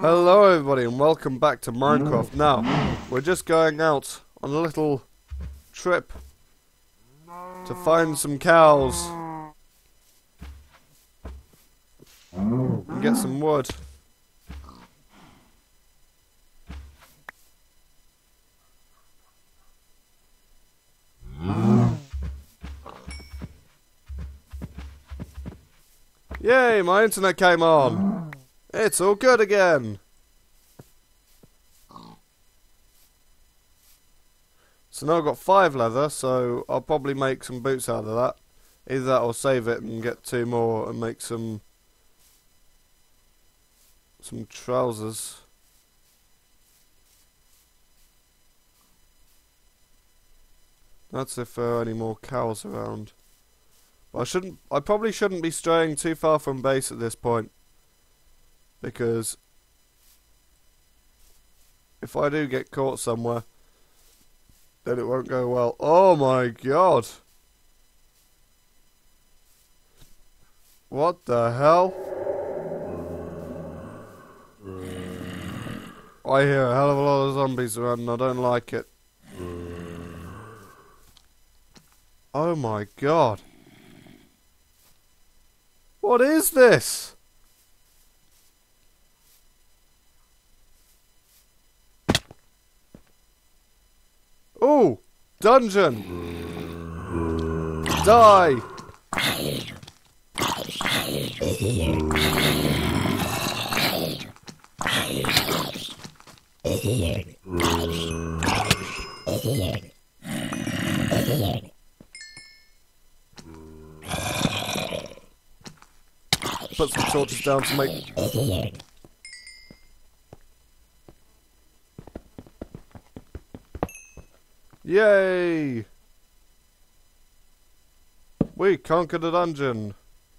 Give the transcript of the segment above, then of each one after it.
Hello everybody and welcome back to Minecraft. Now, we're just going out on a little trip to find some cows and get some wood. Yay, my internet came on. It's all good again. So now I've got five leather, so I'll probably make some boots out of that. Either that or save it and get two more and make some some trousers. That's if there are any more cows around. But I shouldn't I probably shouldn't be straying too far from base at this point because if I do get caught somewhere, then it won't go well. Oh my god! What the hell? I hear a hell of a lot of zombies around and I don't like it. Oh my god. What is this? Oh, dungeon. Die. Put some torches down to make Yay! We conquered a dungeon.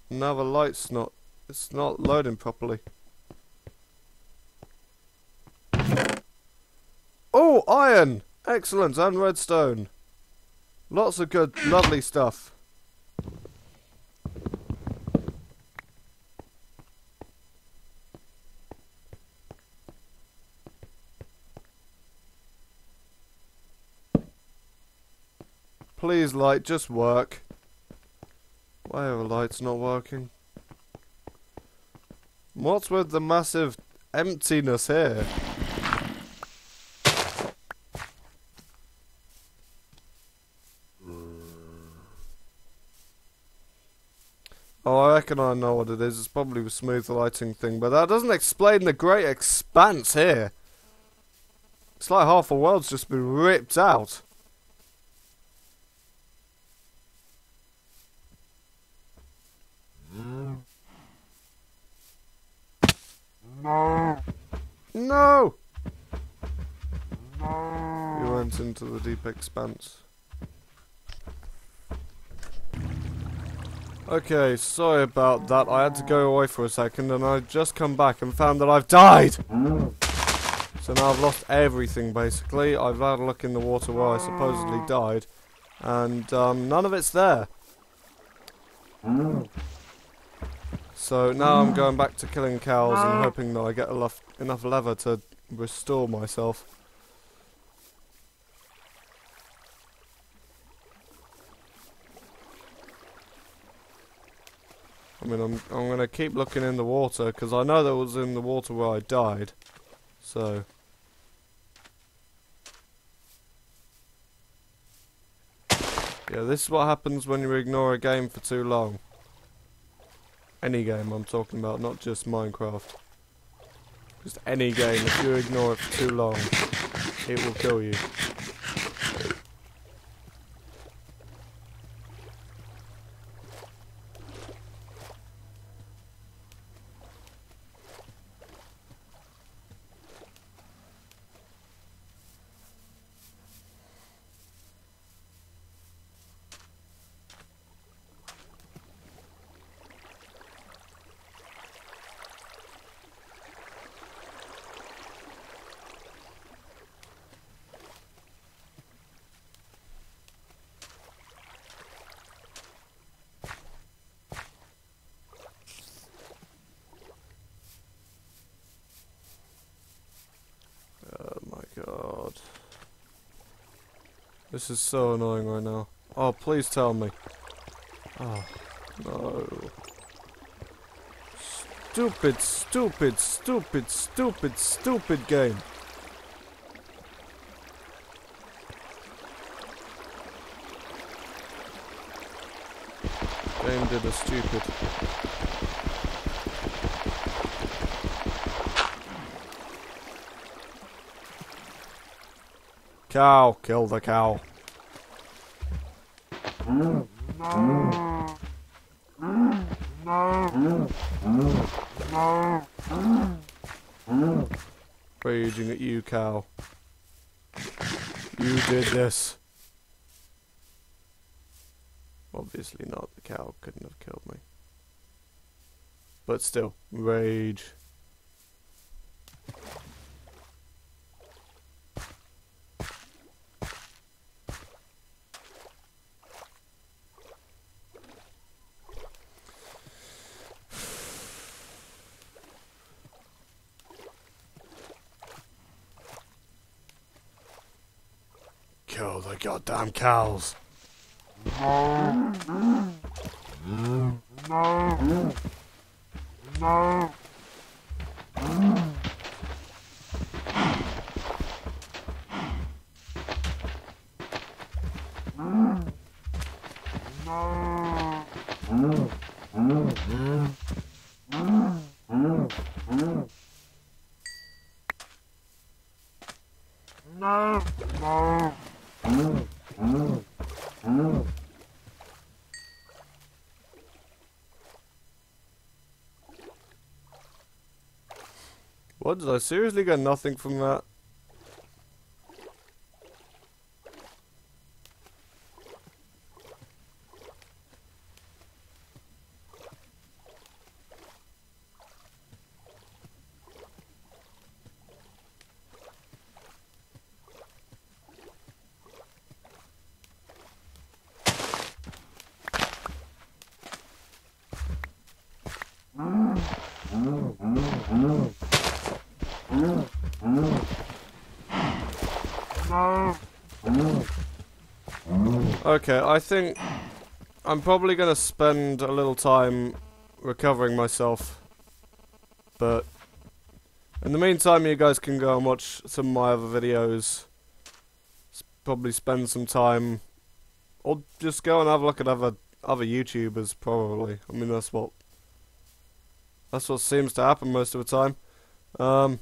Now the light's not it's not loading properly. Oh, iron! Excellent, and redstone. Lots of good, lovely stuff. Please, light, just work. Why are the lights not working? What's with the massive emptiness here? Oh, I reckon I know what it is. It's probably the smooth lighting thing, but that doesn't explain the great expanse here. It's like half the world's just been ripped out. No. No. We went into the deep expanse. Okay, sorry about that. I had to go away for a second and I just come back and found that I've died! So now I've lost everything basically. I've had a look in the water where I supposedly died and um, none of it's there. So now I'm going back to killing cows and oh. hoping that I get enough enough leather to restore myself. I mean, I'm I'm gonna keep looking in the water because I know that was in the water where I died. So. Yeah, this is what happens when you ignore a game for too long. Any game I'm talking about, not just Minecraft. Just any game, if you ignore it for too long, it will kill you. This is so annoying right now. Oh, please tell me. Oh, no. Stupid, stupid, stupid, stupid, stupid game. Game did a stupid. Cow, kill the cow. Raging at you, cow. You did this. Obviously not, the cow couldn't have killed me. But still, rage. Kill the goddamn cows. What did I seriously get nothing from that? Okay, I think I'm probably going to spend a little time recovering myself. But in the meantime, you guys can go and watch some of my other videos. S- Probably spend some time, or just go and have a look at other other YouTubers. Probably, I mean that's what that's what seems to happen most of the time. Um,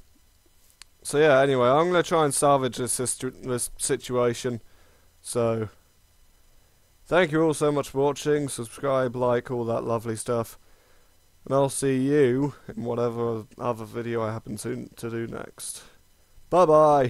so yeah. Anyway, I'm gonna try and salvage this this situation. So. Thank you all so much for watching. Subscribe, like, all that lovely stuff. And I'll see you in whatever other video I happen to, to do next. Bye bye!